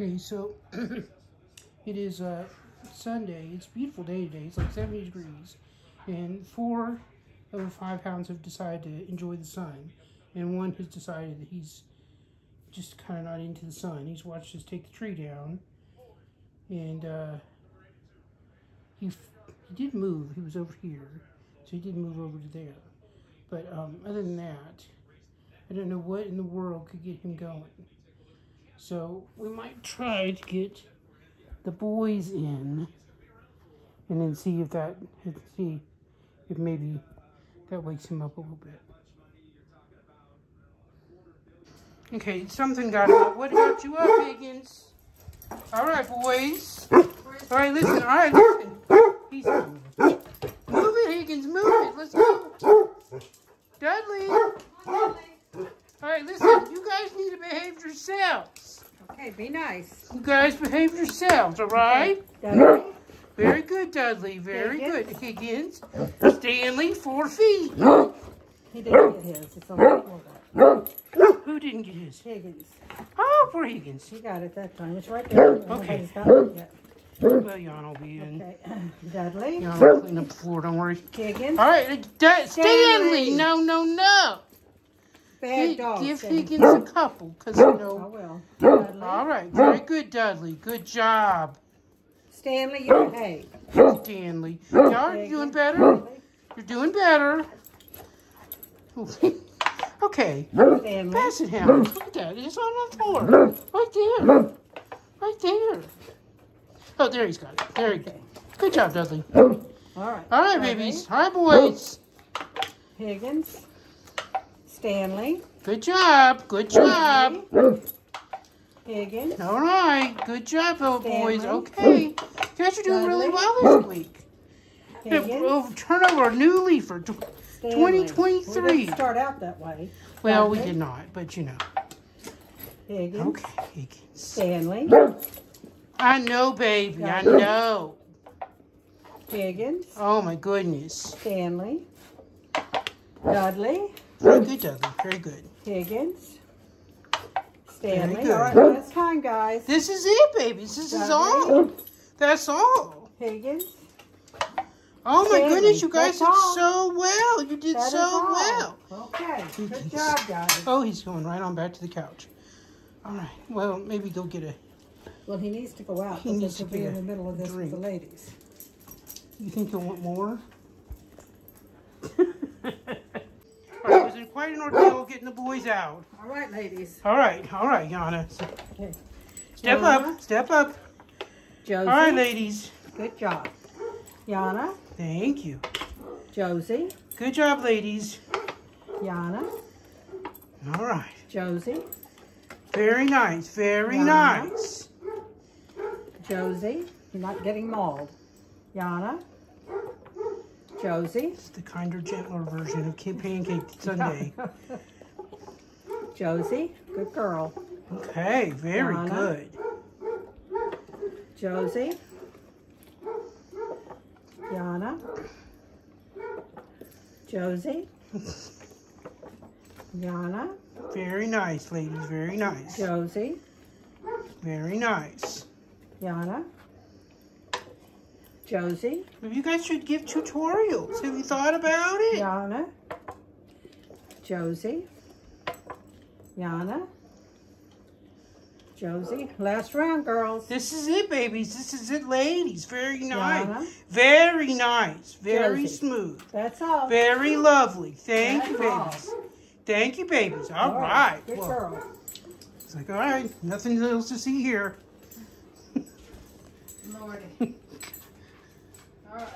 Okay, so it is uh, Sunday. It's a beautiful day today. It's like 70 degrees. And four of the five hounds have decided to enjoy the sun. And one has decided that he's just kind of not into the sun. He's watched us take the tree down. And uh, he, he did move. He was over here. So he did move over to there. But um, other than that, I don't know what in the world could get him going. So we might try to get the boys in and then see if that, see if maybe that wakes him up a little bit. Okay, something got up. What got you up, Higgins? All right, boys. All right, listen. All right, listen. He's. Move it, Higgins. Move it. Let's go. Dudley. All right, listen. You guys need to behave yourselves. Okay, be nice. You guys behave yourselves, all right? Dudley, Very good, Dudley. Very good. Higgins. Higgins. Stanley, four feet. he didn't get his. It's on the floor. Who didn't get his? Higgins. Oh, poor Higgins. He got it that time. It's right there. Okay. Nobody's got it yet. Well, Jan will be in. Okay. Dudley. Jan will clean up the floor, don't worry. Higgins. All right, Da- Stanley. Stanley. No, no, no. Bad dog. Give Higgins a couple, because, you know. I will. Dudley. All right, very good, Dudley. Good job, Stanley, you behave. Stanley. Y'all are doing better. You're doing better. okay. Stanley. Pass it, Howard. Look at that. It's on the floor. Right there. Right there. Oh, there he's got it. There he go. Good job, Dudley. All right. All right, babies. All right, boys. Higgins. Stanley. Good job. Good job. Higgins. All right. Good job, oh, boys. Okay. You guys are doing really well this week. Higgins. Oh, turn over a new leaf for Stanley. 2023. We didn't start out that way. Well, we did not, but you know. Higgins. Okay, Higgins. Stanley. I know, baby. I know. Higgins. Oh, my goodness. Stanley. Dudley. Very good, Dudley. Very good. Higgins. Stanley. All right, last time, guys. This is it, babies. This is all. That's all. Higgins. Oh, my Stanley, goodness. You guys that's did all. so well. You did That is so all. well. Okay. Good Higgins. job, guys. Oh, he's going right on back to the couch. All right. Well, maybe go get a. Well, he needs to go out He needs to be in the middle of this with the ladies. You think you'll want more? all right. It was quite an ordeal getting the boys out. All right, ladies. All right. All right, Yana. Okay. Step Yana, up. Step up. Josie. All right, ladies. Good job. Yana. Thank you. Josie. Good job, ladies. Yana. All right. Josie. Very nice. Very Yana. nice. Josie. You're not getting mauled. Yana. Josie. It's the kinder, gentler version of Pancake Sunday. Josie. Good girl. Okay, very Yana. good. Josie. Yana. Josie. Yana. Very nice, ladies. Very nice. Josie. Very nice. Yana. Josie. Maybe you guys should give tutorials. Have you thought about it? Yana. Josie. Yana. Josie. Last round, girls. This is it, babies. This is it, ladies. Very nice. Yana. Very nice. Very Josie. smooth. That's all. Very lovely. Thank you, That's all. babies. Thank you, babies. All All right. Good Well, girl. It's like, all right, nothing else to see here. Lordy. All right.